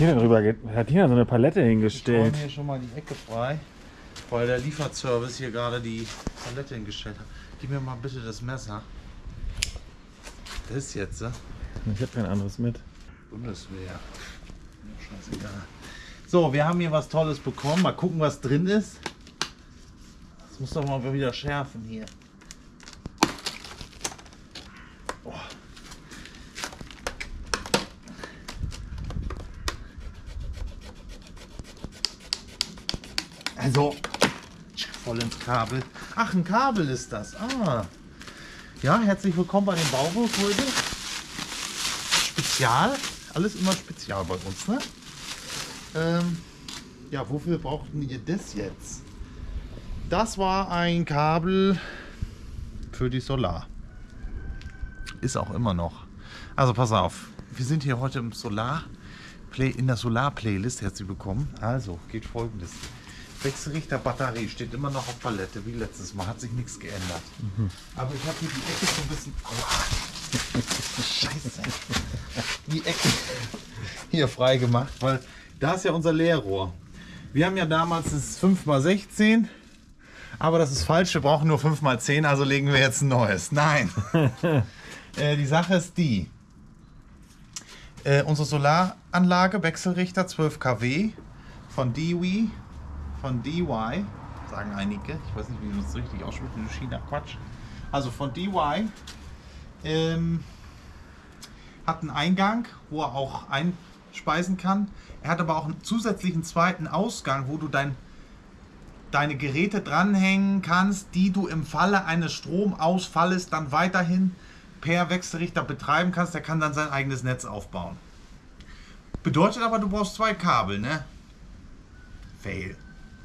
Tina drüber geht. Hat Tina so eine Palette Ich hingestellt. hier schon mal die Ecke frei, weil der Lieferservice hier gerade die Palette hingestellt hat. Gib mir mal bitte das Messer. Das jetzt, ne? Ich habe kein anderes mit. Bundeswehr. Scheißegal. So, wir haben hier was Tolles bekommen. Mal gucken, was drin ist. Das muss doch mal wieder schärfen hier. Oh. Also, voll ins Kabel. Ach, ein Kabel ist das. Ah. Ja, herzlich willkommen bei den Bauwurf heute. Spezial. Alles immer spezial bei uns, ne? Ähm, ja, wofür brauchten ihr das jetzt? Das war ein Kabel für die Solar. Ist auch immer noch. Also pass auf, wir sind hier heute im Solar Play, in der Solar Playlist. Herzlich willkommen. Also geht folgendes. Wechselrichter Batterie steht immer noch auf Palette wie letztes Mal. Hat sich nichts geändert. Aber ich habe hier die Ecke so ein bisschen. Aua. Scheiße. Die Ecke hier frei gemacht, weil da ist ja unser Leerrohr. Wir haben ja damals das 5x16, aber das ist falsch. Wir brauchen nur 5x10, also legen wir jetzt ein neues. Nein. äh, die Sache ist die. Äh, unsere Solaranlage, Wechselrichter 12 kW von DWI, von DY, sagen einige. Ich weiß nicht, wie man es richtig ausspricht in China. Quatsch. Also von DY. Ähm, hat einen Eingang, wo er auch einspeisen kann. Er hat aber auch einen zusätzlichen zweiten Ausgang, wo du dein, deine Geräte dranhängen kannst, die du im Falle eines Stromausfalles dann weiterhin per Wechselrichter betreiben kannst. Der kann dann sein eigenes Netz aufbauen. Bedeutet aber, du brauchst zwei Kabel, ne? Fail.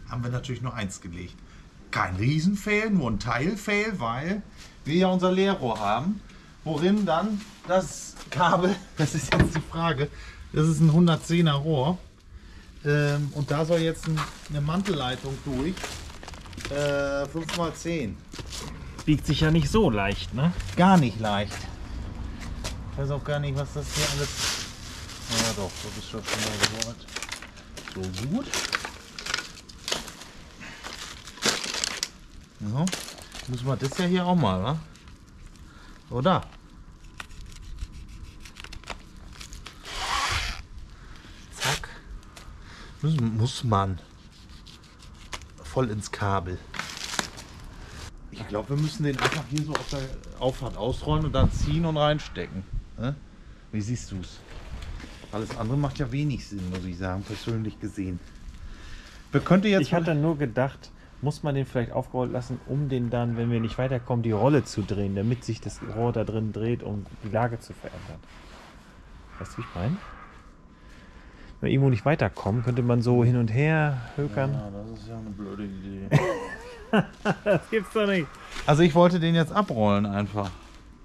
Haben wir natürlich nur eins gelegt. Kein Riesenfail, nur ein Teilfail, weil wir ja unser Leerrohr haben, worin dann das Kabel, das ist jetzt die Frage, das ist ein 110er Rohr ähm, und da soll jetzt ein, eine Mantelleitung durch, äh, 5x10. Biegt sich ja nicht so leicht, ne? Gar nicht leicht. Ich weiß auch gar nicht, was das hier alles... Ja doch, das ist schon mal gehört. So gut. So. Müssen wir das ja hier auch mal, wa? Oder? Zack. Müssen, muss man. Voll ins Kabel. Ich glaube, wir müssen den einfach hier so auf der Auffahrt ausrollen und dann ziehen und reinstecken. Ne? Wie siehst du es? Alles andere macht ja wenig Sinn, muss ich sagen, persönlich gesehen. Wir könnten jetzt Ich hatte nur gedacht, muss man den vielleicht aufgerollt lassen, um den dann, wenn wir nicht weiterkommen, die Rolle zu drehen, damit sich das Rohr da drin dreht, um die Lage zu verändern. Weißt du, wie ich meine? Wenn wir irgendwo nicht weiterkommen, könnte man so hin und her hökern. Ja, das ist ja eine blöde Idee. Das gibt's doch nicht. Also ich wollte den jetzt abrollen einfach.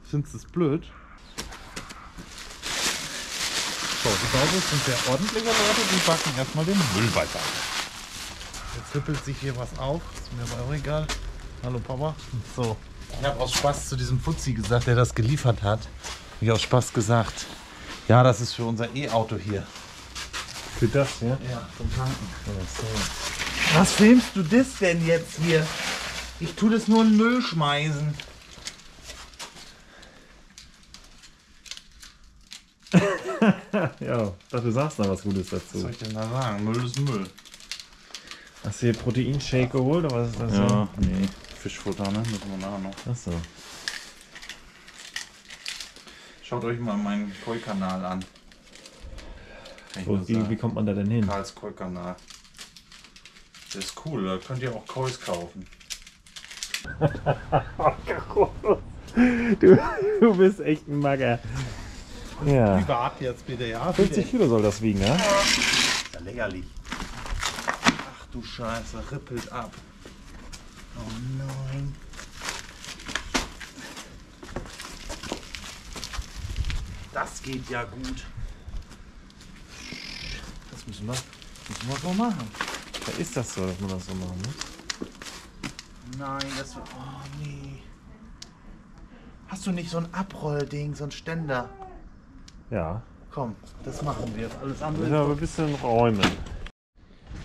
Findest du es blöd? So, die Baubus sind sehr ordentliche Leute, die backen erstmal den Müll weiter. Jetzt rippelt sich hier was auf, ist mir aber auch egal. Hallo Papa. So. Ich habe aus Spaß zu diesem Fuzzi gesagt, der das geliefert hat. Hab Ich aus Spaß gesagt. Ja, das ist für unser E-Auto hier. Für das, ja? Ja, zum Tanken. Was filmst du das denn jetzt hier? Ich tu das nur in Müll schmeißen. Ja, dafür sagst du noch was Gutes Was dazu. soll ich denn da sagen? Müll ist Müll. Hast du hier Proteinshake geholt oder was ist das? Ja, nee. Fischfutter, ne? Müssen wir nachher noch. Achso. Schaut euch mal meinen Koi-Kanal an. Wo, wie, wie kommt man da denn hin? Karls Koi-Kanal. Der ist cool, da könnt ihr auch Kois kaufen. Du, du bist echt ein Magger. Ja. Privat jetzt bitte, ja? 50 Kilo soll das wiegen, ja? Ist ja lächerlich. Du Scheiße, rippelt ab. Oh nein. Das geht ja gut. Das müssen wir, müssen wir so machen. Da ist das so, dass man das so machen muss. Nein, das wird. Oh nee. Hast du nicht so ein Abrollding, so ein Ständer? Ja. Komm, das machen wir. Alles andere wir aber ein bisschen räumen.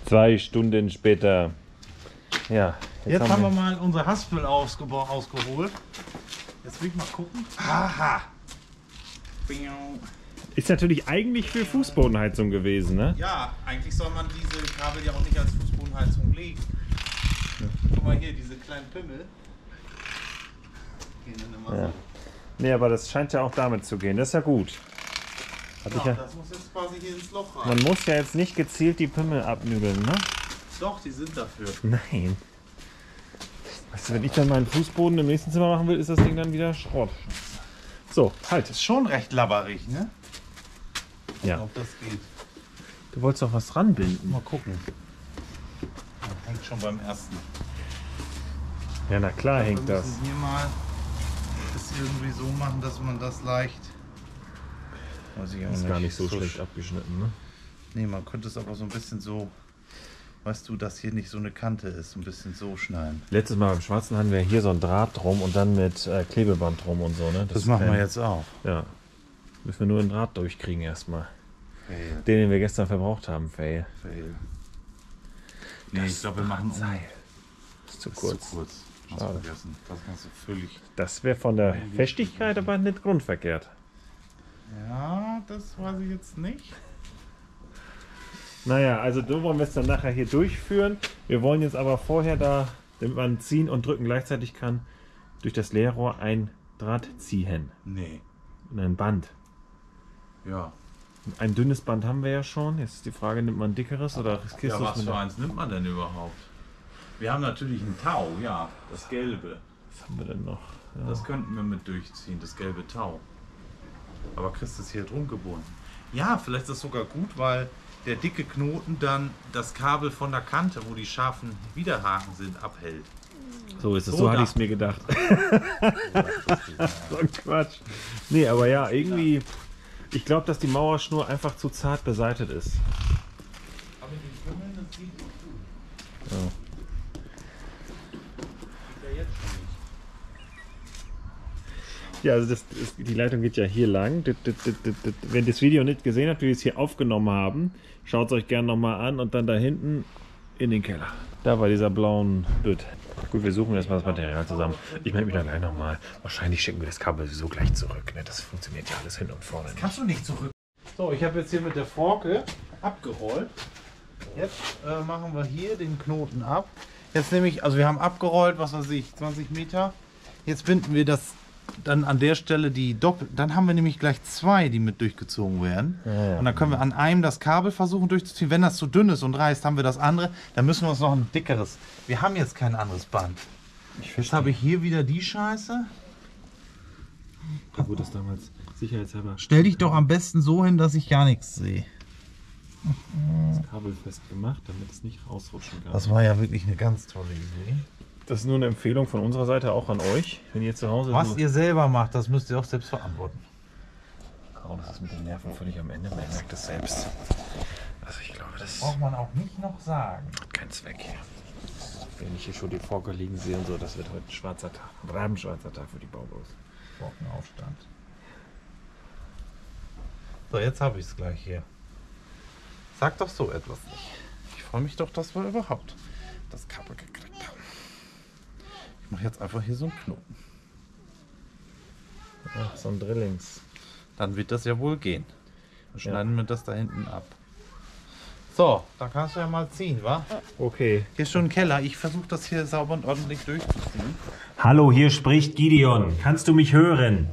Zwei Stunden später. Ja, Jetzt, haben wir mal unser Haspel ausgeholt. Jetzt will ich mal gucken. Aha! Ist natürlich eigentlich für Fußbodenheizung gewesen, ne? Ja, eigentlich soll man diese Kabel ja auch nicht als Fußbodenheizung legen. Guck mal hier, diese kleinen Pimmel. Gehen dann immer Ja. Nee, aber das scheint ja auch damit zu gehen. Das ist ja gut. Ich Ja, das muss jetzt quasi hier ins Loch rein. man muss ja jetzt nicht gezielt die Pimmel abnügeln, ne? Doch, die sind dafür. Nein. Weißt du, wenn ich dann meinen Fußboden im nächsten Zimmer machen will, ist das Ding dann wieder Schrott. So, halt. Ist schon recht labberig, ne? Ja. Ob das geht. Du wolltest doch was ranbinden. Mal gucken. Ja, hängt schon beim ersten. Ja, na klar Wir hängt das. müssen hier mal das irgendwie so machen, dass man das leicht. Weiß ich auch Ist gar nicht so sch- schlecht abgeschnitten, ne? Nee, man könnte es aber so ein bisschen so, weißt du, dass hier nicht so eine Kante ist, ein bisschen so schneiden. Letztes Mal beim Schwarzen hatten wir hier so ein Draht drum und dann mit äh, Klebeband drum und so, ne? ähm, jetzt auch. Ja. Müssen wir nur den Draht durchkriegen erstmal. Fail, Den, den wir gestern verbraucht haben, Fail. fail. Nee, ich glaube, wir machen es Ist zu kurz. kurz. Zu kurz. Schade. Das kannst du völlig. Das wäre von der Festigkeit aber nicht grundverkehrt. Ja, das weiß ich jetzt nicht. Naja, also so wollen wir es dann nachher hier durchführen. Wir wollen jetzt aber vorher da, damit man ziehen und drücken gleichzeitig kann, durch das Leerrohr ein Draht ziehen. Nee. Und ein Band. Ja. Ein dünnes Band haben wir ja schon. Jetzt ist die Frage, nimmt man ein dickeres oder riskierst Ja, was für eins nimmt man denn überhaupt? Wir haben natürlich ein Tau, ja, das gelbe. Was haben wir denn noch? Ja. Das könnten wir mit durchziehen, das gelbe Tau. Aber Chris ist hier drum gebunden. Ja, vielleicht ist das sogar gut, weil der dicke Knoten dann das Kabel von der Kante, wo die scharfen Widerhaken sind, abhält. So ist es, So so, hatte ich es mir gedacht. so ein Quatsch. Nee, aber ja, irgendwie. Ich glaube, dass die Mauerschnur einfach zu zart beseitet ist. Aber die Krümmeln, das sieht gut. Ja. Sieht ja jetzt schon nicht. Ja, also das, das, die Leitung geht ja hier lang. Das, das, das, das, das, wenn ihr das Video nicht gesehen habt, wie wir es hier aufgenommen haben, schaut es euch gerne nochmal an und dann da hinten in den Keller. Da war dieser blauen Bütt. Gut, wir suchen erstmal das Material zusammen. Ich melde mich dann gleich nochmal. Wahrscheinlich schicken wir das Kabel so gleich zurück. Ne? Das funktioniert ja alles hin und vorne. nicht. Kannst du nicht zurück. So, ich habe jetzt hier mit der Forke abgerollt. Jetzt äh, machen wir hier den Knoten ab. Jetzt nehme ich, also wir haben abgerollt, was weiß ich, 20 Meter. Jetzt binden wir das dann an der Stelle die Doppel. Dann haben wir nämlich gleich zwei, die mit durchgezogen werden. ja. Und dann können wir an einem das Kabel versuchen durchzuziehen. Wenn das zu dünn ist und reißt, haben wir das andere. Dann müssen wir uns noch ein dickeres. Wir haben jetzt kein anderes Band. Jetzt habe ich hier wieder die Scheiße. Da wurde das damals sicherheitshalber Stell dich doch am besten so hin, dass ich gar nichts sehe. das Kabel festgemacht, damit es nicht rausrutschen kann. Das war ja wirklich eine ganz tolle Idee. Das ist nur eine Empfehlung von unserer Seite auch an euch, wenn ihr zu Hause Was ihr selber macht, das müsst ihr auch selbst verantworten. Oh, das ist mit den Nerven völlig am Ende. Man merkt das selbst. Also ich glaube, das Braucht man auch nicht noch sagen. hat keinen Zweck hier. Wenn ich hier schon die Forker liegen sehe und so, das wird heute ein schwarzer Tag. Ein rabenschwarzer Tag für die Baubos. Aufstand. So, jetzt habe ich es gleich hier. Sag doch so etwas nicht. Ich freue mich doch, dass wir überhaupt das Kabel gekriegt haben. Ich mache jetzt einfach hier so einen Knoten. Ach, so ein Drillings. Dann wird das ja wohl gehen. Dann Ja. schneiden wir das da hinten ab. So, da kannst du ja mal ziehen, wa? Okay. Hier ist schon ein Keller. Ich versuche das hier sauber und ordentlich durchzuziehen. Hallo, hier spricht Gideon. Kannst du mich hören?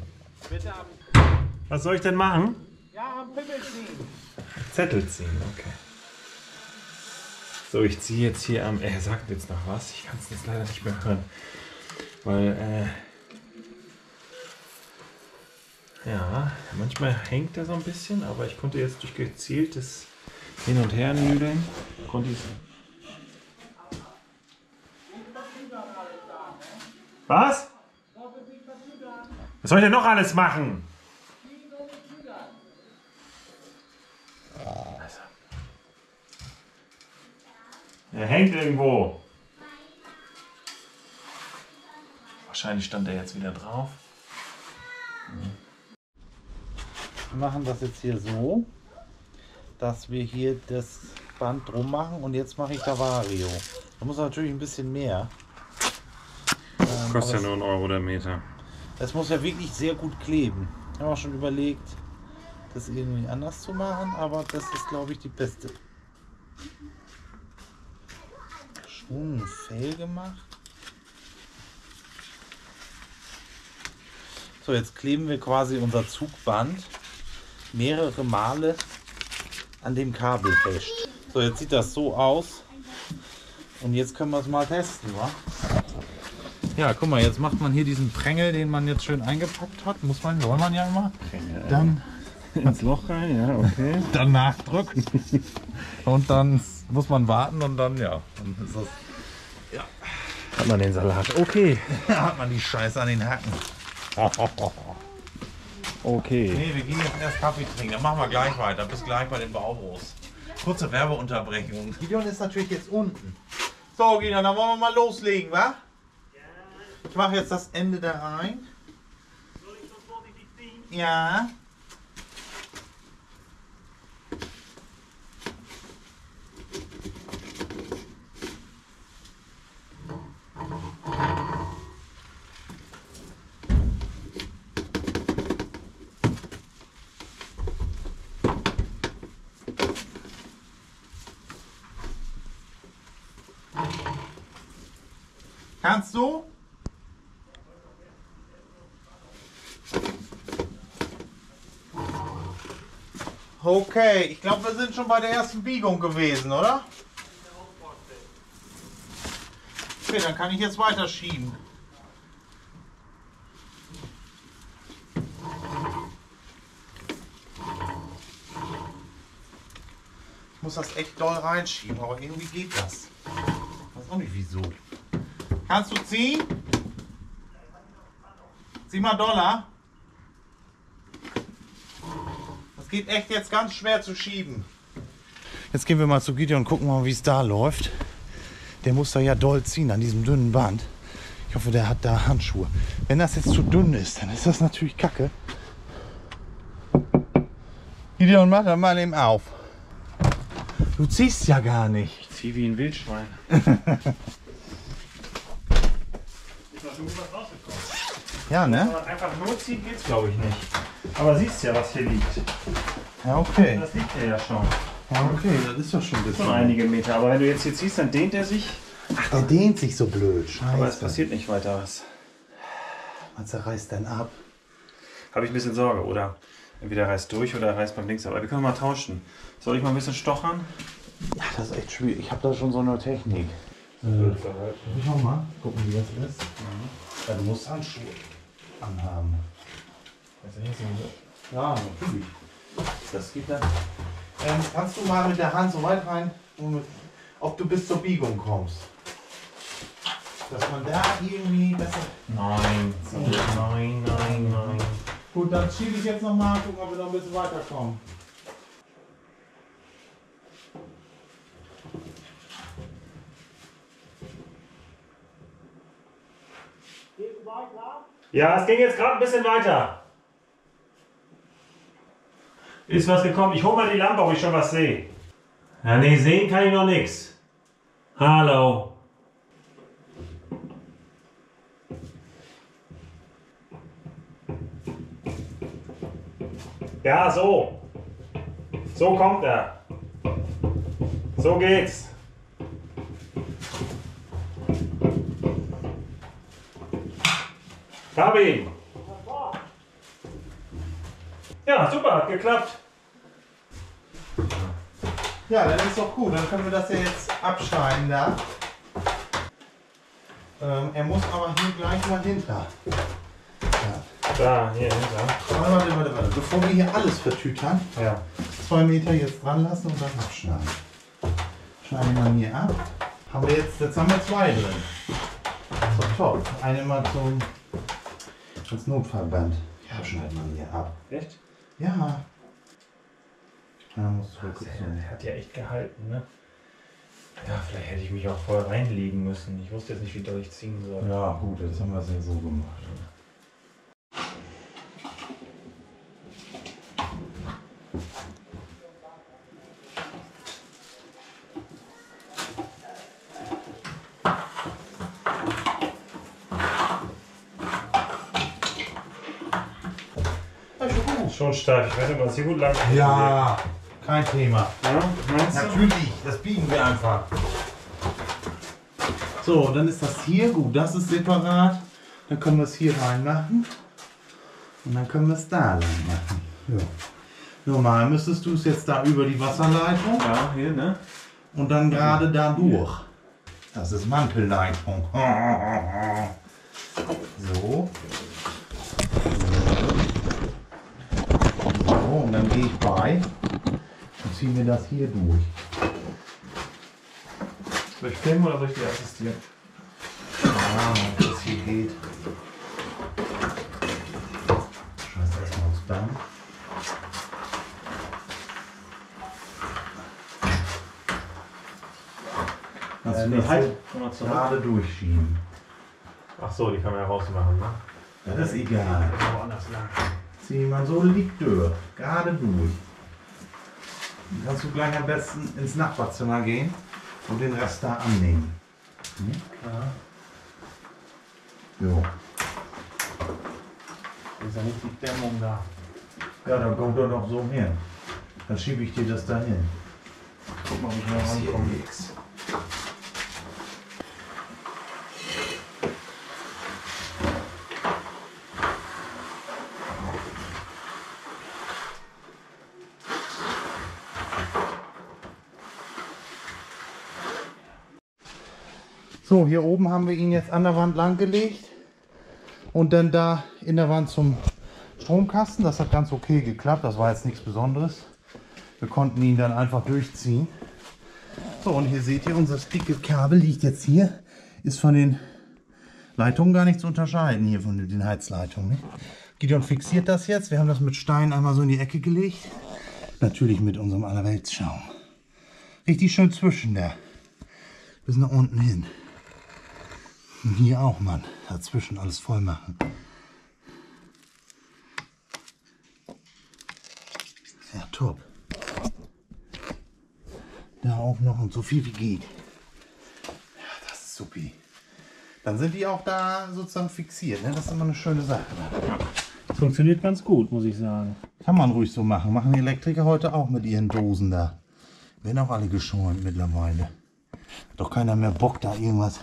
Was soll ich denn machen? Ja, am Pimmel ziehen. Zettel ziehen, okay. So, ich ziehe jetzt hier am. Er sagt jetzt noch was. Ich kann es jetzt leider nicht mehr hören. Weil, äh. Ja, manchmal hängt er so ein bisschen, aber ich konnte jetzt durch gezieltes Hin- und Her-Nüdeln. Konnte ich. Was? Was soll ich denn noch alles machen? Er hängt irgendwo. Wahrscheinlich stand er jetzt wieder drauf. Wir machen das jetzt hier so, dass wir hier das Band drum machen und jetzt mache ich da Vario. Da muss natürlich ein bisschen mehr. Ähm, Kostet ja nur einen Euro der Meter. es, muss ja wirklich sehr gut kleben. Ich habe auch schon überlegt, das irgendwie anders zu machen, aber das ist glaube ich die beste. Schwung Fell gemacht. So, jetzt kleben wir quasi unser Zugband mehrere Male an dem Kabel fest. So, jetzt sieht das so aus. Und jetzt können wir es mal testen, wa? Ja, guck mal, jetzt macht man hier diesen Prängel, den man jetzt schön eingepackt hat. Muss man, soll man ja immer. Dann, Ins Loch rein, ja, okay. dann nachdrücken. und dann muss man warten und dann, ja, dann ist das, Hat man den Salat. Okay. hat man die Scheiße an den Hacken. Okay. Nee, wir gehen jetzt erst Kaffee trinken. Dann machen wir gleich weiter. Bis gleich bei den Baubros. Kurze Werbeunterbrechung. Gideon ist natürlich jetzt unten. So, Gideon, dann wollen wir mal loslegen, wa? Ich mache jetzt das Ende da rein. Ja. Kannst du? Okay, ich glaube, wir sind schon bei der ersten Biegung gewesen, oder? Okay, dann kann ich jetzt weiterschieben. Ich muss das echt doll reinschieben, aber irgendwie geht das. Ich weiß auch nicht wieso. Kannst du ziehen? Zieh mal Dollar. Das geht echt jetzt ganz schwer zu schieben. Jetzt gehen wir mal zu Gideon und gucken mal, wie es da läuft. Der muss da ja doll ziehen an diesem dünnen Band. Ich hoffe, der hat da Handschuhe. Wenn das jetzt zu dünn ist, dann ist das natürlich kacke. Gideon, mach das mal eben auf. Du ziehst ja gar nicht. Ich zieh wie ein Wildschwein. Ja, ne? man einfach nur zieht, geht's glaube ich nicht. Aber siehst ja, was hier liegt. Ja, okay. Das liegt hier ja schon. Ja, okay, das ist doch schon ein bisschen. Schon einige Meter. Aber wenn du jetzt hier ziehst, dann dehnt er sich. Ach, der dehnt sich so blöd. Scheiße. Aber es passiert nicht weiter was. Man zerreißt dann ab. Habe ich ein bisschen Sorge, oder? Entweder reißt durch oder reißt beim Links. Aber wir können mal tauschen. Soll ich mal ein bisschen stochern? Ja, das ist echt schwierig. Ich habe da schon so eine Technik. Äh, ich auch mal gucken, wie das ist. Ja, du musst Handschuhe anhaben. Ja, natürlich. Das geht dann. Ähm, kannst du mal mit der Hand so weit rein, mit, ob du bis zur Biegung kommst? Dass man da irgendwie besser. Nein. Nein, nein, nein. Gut, dann schiebe ich jetzt noch mal, gucken, ob wir noch ein bisschen weiterkommen. Ja, es ging jetzt gerade ein bisschen weiter. Ist was gekommen. Ich hole mal die Lampe, ob ich schon was sehe. Ja, nee, sehen kann ich noch nichts. Hallo. Ja, so. So kommt er. So geht's. Hab ihn. Ja, super, hat geklappt. Ja, dann ist doch gut. Dann können wir das ja jetzt abschneiden da. Ähm, er muss aber hier gleich mal hinter. Ja. Da, hier hinter. Warte, warte, warte, warte. Bevor wir hier alles vertütern, Ja. zwei Meter jetzt dran lassen und dann abschneiden. Schneiden wir hier ab. Haben wir jetzt, jetzt haben wir zwei drin. Doch top. Eine mal zum als Notfallband. Ja, schneiden wir hier ab. Echt? Ja. Ja, musst du kurz so. Der hat ja echt gehalten, ne? Ja, vielleicht hätte ich mich auch vorher reinlegen müssen. Ich wusste jetzt nicht, wie doll ich ziehen soll. Ja, gut, jetzt haben wir es ja so gemacht. Schon steif. Ich ob es hier gut lang Ja, kein Thema. Ja? Natürlich, das biegen wir einfach. So, dann ist das hier gut. Das ist separat. Dann können wir es hier reinmachen. Und dann können wir es da lang machen. Ja. Normal müsstest du es jetzt da über die Wasserleitung Ja, hier, ne? und dann gerade da durch. Das ist Mantelleitung. So. So, und dann gehe ich bei und ziehe mir das hier durch. Soll ich filmen oder soll ich dir assistieren? Ah, ob das hier geht. Scheiß erstmal aufs Damm. Kannst du das halt. gerade durchschieben. Ach so, die kann man ja rausmachen, ne? Das ist egal. Woanders lang. Zieh mal so liegt durch. Gerade durch. Dann kannst du gleich am besten ins Nachbarzimmer gehen und den Rest da annehmen. Hm? Jo. Ist ja nicht die Dämmung da. Ja, dann kommt er doch so hin. Dann schiebe ich dir das da hin. Guck mal, ob ich noch rankomme. So, hier oben haben wir ihn jetzt an der Wand lang gelegt und dann da in der Wand zum Stromkasten. Das hat ganz okay geklappt, das war jetzt nichts Besonderes. Wir konnten ihn dann einfach durchziehen. So, und hier seht ihr, unser dicke Kabel liegt jetzt hier. Ist von den Leitungen gar nicht zu unterscheiden, hier von den Heizleitungen. Ne? Gideon fixiert das jetzt. Wir haben das mit Stein einmal so in die Ecke gelegt. Natürlich mit unserem Allerweltsschaum. Richtig schön zwischen der. Bis nach unten hin. Hier auch, Mann. Dazwischen alles voll machen. Ja, top. Da auch noch und so viel wie geht. Ja, das ist supi. Dann sind die auch da sozusagen fixiert. Ne? Das ist immer eine schöne Sache. Funktioniert ganz gut, muss ich sagen. Kann man ruhig so machen. Machen die Elektriker heute auch mit ihren Dosen da. Werden auch alle geschäumt mittlerweile. Hat doch keiner mehr Bock da irgendwas.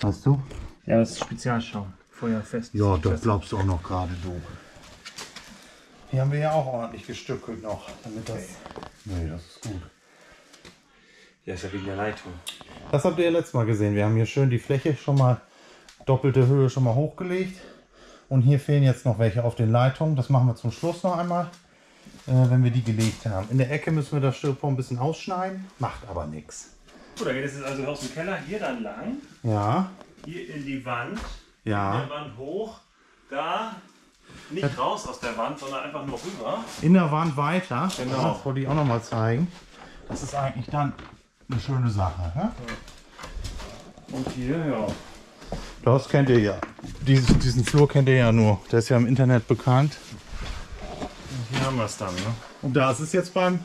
Weißt du? Ja, das ist Spezialschaum. Feuerfest. Ja, das glaubst du auch noch gerade du. Hier haben wir ja auch ordentlich gestückelt noch. Damit das. Nee, das ist gut. Ja, ist ja wegen der Leitung. Das habt ihr ja letztes Mal gesehen. Wir haben hier schön die Fläche schon mal doppelte Höhe schon mal hochgelegt. Und hier fehlen jetzt noch welche auf den Leitungen. Das machen wir zum Schluss noch einmal, äh, wenn wir die gelegt haben. In der Ecke müssen wir das Styropor ein bisschen ausschneiden. Macht aber nichts. Gut, dann geht es jetzt also aus dem Keller hier dann lang, Ja, hier in die Wand, in ja. der Wand hoch, da nicht raus aus der Wand, sondern einfach nur rüber. In der Wand weiter. Genau. Das wollte ich auch noch mal zeigen. Das ist eigentlich dann eine schöne Sache. Hä? Und hier, ja. Das kennt ihr ja. Diesen, diesen Flur kennt ihr ja nur. Der ist ja im Internet bekannt. Und hier haben wir es dann, ne? Und da ist es jetzt beim,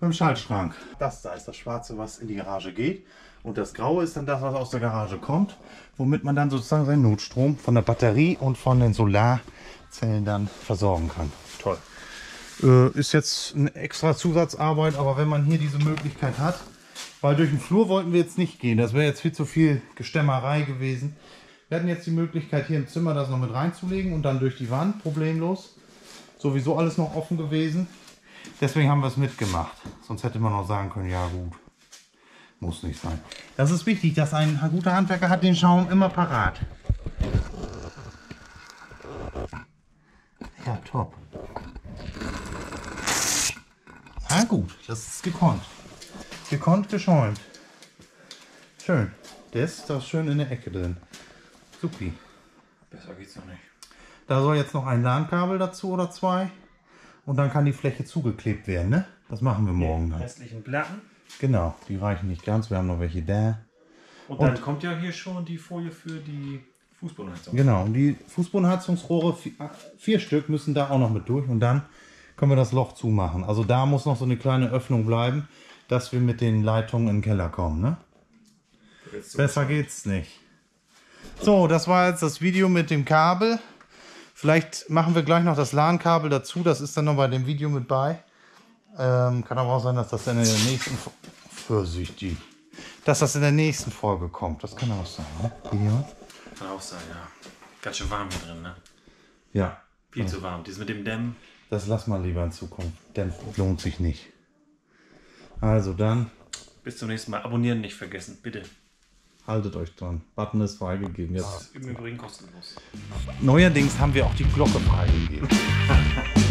beim Schaltschrank. Das da ist das Schwarze, was in die Garage geht. Und das Graue ist dann das, was aus der Garage kommt, womit man dann sozusagen seinen Notstrom von der Batterie und von den Solarzellen dann versorgen kann. Toll. Äh, ist jetzt eine extra Zusatzarbeit, aber wenn man hier diese Möglichkeit hat, weil durch den Flur wollten wir jetzt nicht gehen, das wäre jetzt viel zu viel Gestemmerei gewesen. Wir hatten jetzt die Möglichkeit, hier im Zimmer das noch mit reinzulegen und dann durch die Wand, problemlos. Sowieso alles noch offen gewesen. Deswegen haben wir es mitgemacht. Sonst hätte man auch sagen können, ja gut, muss nicht sein. Das ist wichtig, dass ein guter Handwerker hat den Schaum immer parat. Ja, top. Ah gut, das ist gekonnt. Gekonnt, geschäumt. Schön. Der ist da schön in der Ecke drin. Supi. Besser geht's noch nicht. Da soll jetzt noch ein LAN-Kabel dazu oder zwei. Und dann kann die Fläche zugeklebt werden, ne? Das machen wir morgen dann. Restlichen Platten. Genau, die reichen nicht ganz. Wir haben noch welche da. Und dann kommt ja hier schon die Folie für die Fußbodenheizung. Genau, und die Fußbodenheizungsrohre, vi- ah, vier Stück, müssen da auch noch mit durch. Und dann können wir das Loch zumachen. Also da muss noch so eine kleine Öffnung bleiben, dass wir mit den Leitungen in den Keller kommen, ne? Besser geht's nicht. So, das war jetzt das Video mit dem Kabel Vielleicht machen wir gleich noch das LAN-Kabel dazu. Das ist dann noch bei dem Video mit bei. Ähm, kann aber auch sein, dass das in der nächsten Fo- Vorsichtig. Dass das in der nächsten Folge kommt. Das kann auch sein, ne? Gideon? Kann auch sein, ja. Ganz schön warm hier drin, ne? Ja. Viel zu warm. Dies mit dem Dämmen. Das lass mal lieber in Zukunft. Denn lohnt sich nicht. Also dann Bis zum nächsten Mal. Abonnieren nicht vergessen, bitte haltet euch dran. Button ist freigegeben jetzt. Im Übrigen kostenlos. Neuerdings haben wir auch die Glocke freigegeben.